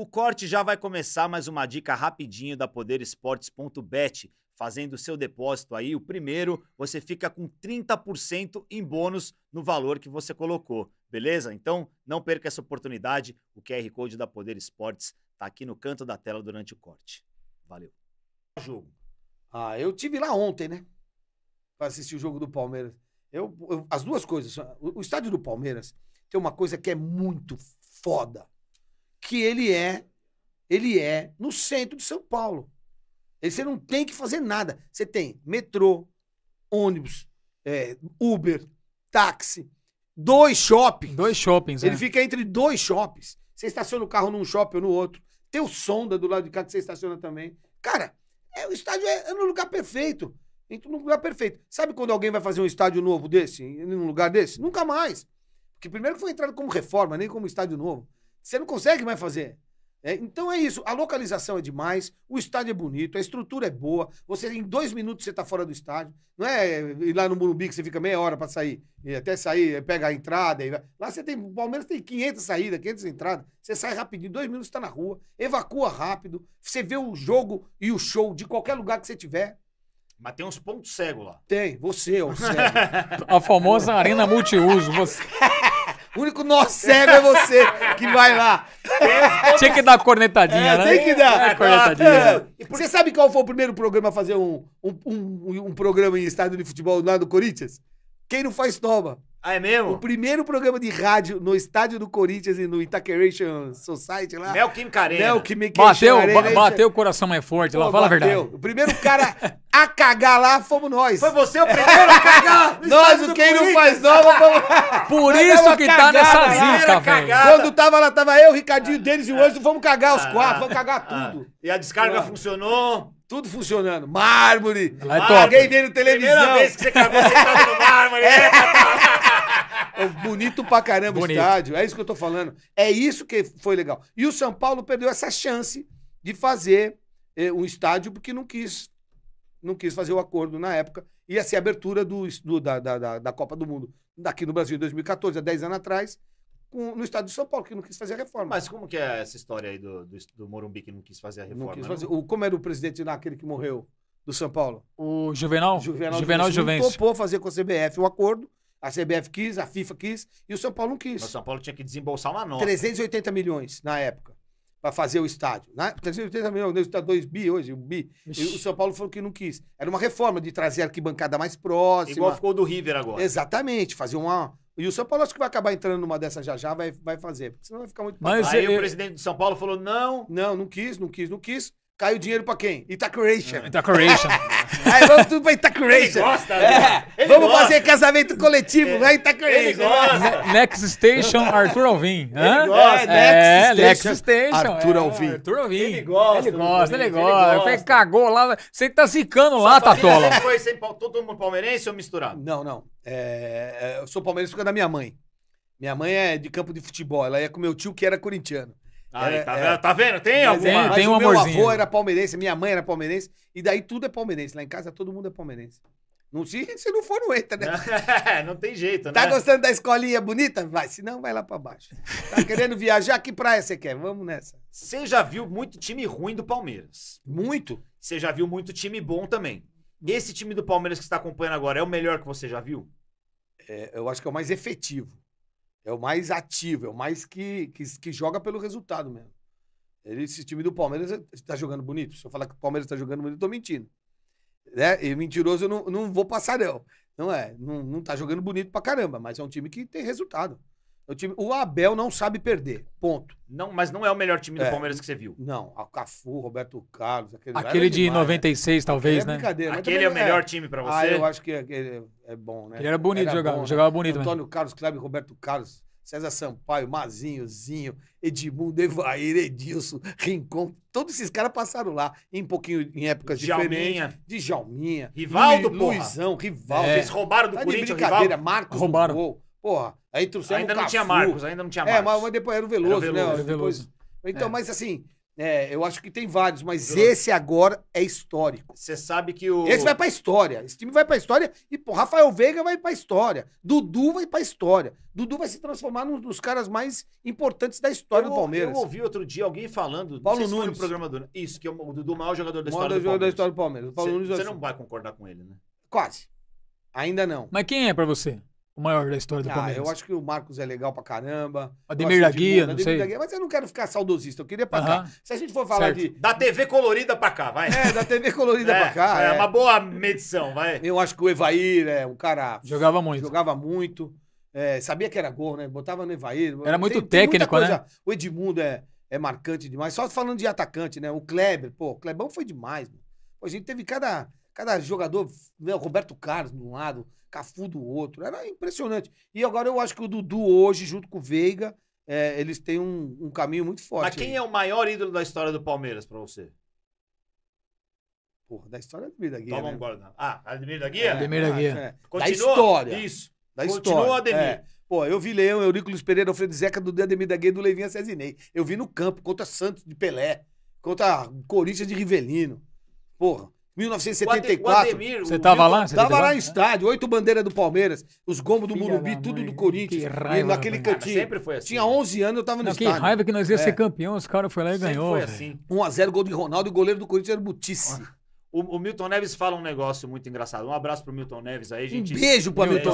O corte já vai começar, mas uma dica rapidinho da poderesportes.bet. Fazendo o seu depósito aí, o primeiro, você fica com 30% em bônus no valor que você colocou, beleza? Então, não perca essa oportunidade. O QR Code da Poder Esportes tá aqui no canto da tela durante o corte. Valeu. Jogo. Ah, eu tive lá ontem, né? Pra assistir o jogo do Palmeiras. Eu, eu- as duas coisas. O, o estádio do Palmeiras tem uma coisa que é muito foda. Que ele é, ele é no centro de São Paulo. E Você não tem que fazer nada. Você tem metrô, ônibus, é, Uber, táxi, dois shoppings. Dois shoppings, Ele né? fica entre dois shoppings. Você estaciona o carro num shopping ou no outro. Tem o Sonda do lado de cá que você estaciona também. Cara, é, o estádio é, é no lugar perfeito. Entra no lugar perfeito. Sabe quando alguém vai fazer um estádio novo desse, em um lugar desse? Nunca mais. Porque primeiro foi entrado como reforma, nem como estádio novo. Você não consegue mais fazer. É, então é isso. A localização é demais, o estádio é bonito, a estrutura é boa. Você em dois minutos você tá fora do estádio. Não é ir lá no Morumbi que você fica meia hora para sair. E até sair, pega a entrada. E. Lá você tem. O Palmeiras tem 500 saídas, 500 entradas. Você sai rapidinho, dois minutos você tá na rua, evacua rápido. Você vê o jogo e o show de qualquer lugar que você tiver. Mas tem uns pontos cegos lá. Tem, você, ó, cego. A famosa arena multiuso. Você O único nó cego é você que vai lá. tinha que dar cornetadinha, É, né? tem que dar. É, cornetadinha. É. E Você sabe qual foi o primeiro programa a fazer um, um, um, um programa em estádio de futebol lá do Corinthians? Quem não faz toma. Ah, é O mesmo? primeiro programa de rádio no estádio do Corinthians e no Itaqueration Society lá. Mel Kim Arena. Nel que me Bateu, Arena, bateu o coração mais forte lá, pô, fala a bateu. verdade. O primeiro cara a cagar lá fomos nós. Foi você o primeiro a cagar! Nós, o quem não faz nova, vamos. Por isso que tá cagada, nessa né? zica, velho. cagada. Quando tava lá, tava eu, Ricardinho, Denis e o Anjo, vamos cagar os quatro, vamos cagar tudo. E a descarga Ah. funcionou. Tudo funcionando. Mármore. Lá é Ah, top. Alguém vendo televisão. Primeira vez que você cagou sentado no mármore. É. É bonito pra caramba Bonito. o estádio. É isso que eu tô falando. É isso que foi legal. E o São Paulo perdeu essa chance de fazer eh, um estádio porque não quis. Não quis fazer o acordo na época. Ia ser a abertura do, do- da, da, da, da Copa do Mundo daqui no Brasil em 2014, há 10 anos atrás, com- no estádio de São Paulo, que não quis fazer a reforma. Mas como que é essa história aí do, do, do Morumbi que não quis fazer a não reforma? quis não? fazer. O, como era o presidente lá, aquele que morreu do São Paulo? O Juvenal? Juvenal, Juvenal Juvencio não Juvencio. topou fazer com a CBF o acordo. A CBF quis, a FIFA quis, e o São Paulo não quis. Mas o São Paulo tinha que desembolsar uma nota. 380 milhões na época para fazer o estádio. Né? 380 milhões, está 2 bi hoje, um bi. E o São Paulo falou que não quis. Era uma reforma de trazer a arquibancada mais próxima. Igual ficou do River agora. Exatamente, fazer uma. E o São Paulo acho que vai acabar entrando numa dessa já já, vai, vai fazer. Porque senão vai ficar muito. Mas Aí eu- o presidente do São Paulo falou: não. Não, não quis, não quis, não quis. Caiu o dinheiro pra quem? Itacuration. Decoration. Aí vamos tudo pra Itacuration. gosta, É, né? Ele vamos gosta. fazer casamento coletivo, vai Ele Itacuration. gosta. Ne- Next Station, Arthur Alvim. Hã? gosta. É, Next Next Station, Station. Arthur é, Alvim. Arthur Alvim. Ele gosta Ele gosta, ele Corinthians, ele gosta. gosta. Ele cagou lá. Você tá zicando lá, Tatola. sempre foi todo mundo palmeirense ou misturado? Não, não. É, é, eu sou palmeirense por causa da minha mãe. Minha mãe é de campo de futebol. Ela ia com meu tio, que era corintiano. Aí, Era- tá, é. vendo? tá vendo? Tem Mas, alguma? Tem- mas tem o um meu amorzinho. avô era palmeirense, minha mãe era palmeirense. E daí tudo é palmeirense. Lá em casa todo mundo é palmeirense. Não, se, se não for, não entra, né? não tem jeito, né? Tá gostando da escolinha bonita? Vai. Se não, vai lá pra baixo. Tá querendo viajar? Que praia você quer? Vamos nessa. Você já viu muito time ruim do Palmeiras. Muito. Você já viu muito time bom também. Esse time do Palmeiras que você tá acompanhando agora é o melhor que você já viu? É, eu acho que é o mais efetivo. É o mais ativo. É o mais que, que, que joga pelo resultado mesmo. Ele, esse time do Palmeiras está jogando bonito. Se eu falar que o Palmeiras está jogando bonito, eu tô mentindo. Né? E mentiroso eu não, não vou passar, não. Não é. Não, não tá jogando bonito pra caramba, mas é um time que tem resultado. É um time, o Abel não sabe perder. Ponto. Não, mas não é o melhor time do É. Palmeiras que você viu. Não. A Cafu, Roberto Carlos, aquele lá Aquele era de demais, né? 96, talvez, É né? brincadeira. mas Aquele também é o não melhor time pra Ah, você? eu acho que aquele é bom, né? Ele era bonito de jogar, bom, né? jogava bonito mesmo. Antônio Carlos, Cláudio Roberto Carlos, César Sampaio, Mazinho, Zinho, Edmundo, Evair, Edilson, Rincon, todos esses caras passaram lá em pouquinho em épocas diferentes. De Jalminha. Rivaldo, Lu- porra. Luizão, Rivaldo. É. Eles roubaram do Tá Corinthians, o brincadeira, rival. Marcos Roubaram. Porra, aí trouxeram Ainda o não tinha Cafu. Marcos, ainda não tinha É, mas, Marcos. mas depois era o Veloso, Era o né? Veloso. Era o Depois- Veloso. Então, É. mas assim, É, eu acho que tem vários, mas Juro. esse agora é histórico. Você sabe que o. Esse vai pra história. Esse time vai pra história e, pô, Rafael Veiga vai pra história. Dudu vai pra história. Dudu vai se transformar num dos caras mais importantes da história eu, do Palmeiras. Eu ouvi outro dia alguém falando. Paulo não sei se foi Nunes. no programa do. Isso, que é o Dudu, maior jogador da O maior história do jogador da Palmeiras. história do Palmeiras. Você vai- não vai concordar com ele, né? Quase. Ainda não. Mas quem é pra você o maior da história do Ah, Palmeiras? eu acho que o Marcos é legal pra caramba. Ademir da Guia, não Ademir sei. da Guia, mas eu não quero ficar saudosista. Eu queria pra cá. Aham. Se a gente for falar Certo. de. Da TV colorida pra cá, vai. É, da TV colorida É, pra cá. é é. uma boa medição, vai. Eu acho que o Evair é um cara. Jogava muito. Jogava muito. é, sabia que era gol, né? Botava no Evair. Era muito muita técnico, né? O Edmundo é, é marcante demais. Só falando de atacante, né? O Kleber, pô, o Klebão foi demais. Mano. Pô, a gente teve cada, cada jogador, né? Roberto Carlos de um lado, Cafu do outro. Era impressionante. E agora eu acho que o Dudu hoje, junto com o Veiga, é, eles têm um, um caminho muito forte. Mas quem é o maior ídolo da história do Palmeiras pra você? Porra, da história do Vida Guia. Toma né? um gole. não. Ah, Ademir da Guia? Ademir da Guia. é. Continua? Da história. Isso. Da Continua história. o Ademir. É. Pô, eu vi Leão, Eurículos Pereira, Alfredo Zeca, do Ademir da Guia e do Leivinha Cezinei. Eu vi no campo, contra Santos de Pelé, contra Corinthians de Rivelino. Porra, 1974. O Ademir, Você o tava Milton- lá? Você Tava lá em estádio, oito bandeiras do Palmeiras, os gombos do Filha da tudo mãe, do Corinthians. que E raiva, naquele. Ah, cantinho. sempre foi assim. Tinha 11 anos, eu tava no Não, que estádio. raiva que nós ia É. ser campeão, os caras foram lá e Sempre ganhou. foi assim. 1x0 gol de Ronaldo e o goleiro do Corinthians era o Butice. O, o Milton Neves fala um negócio muito engraçado. Um abraço pro Milton Neves aí, Um gente. beijo pra Meu, Milton